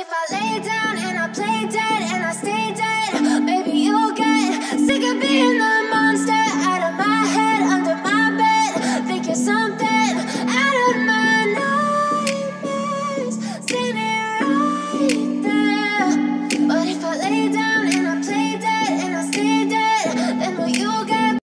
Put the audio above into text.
if I lay down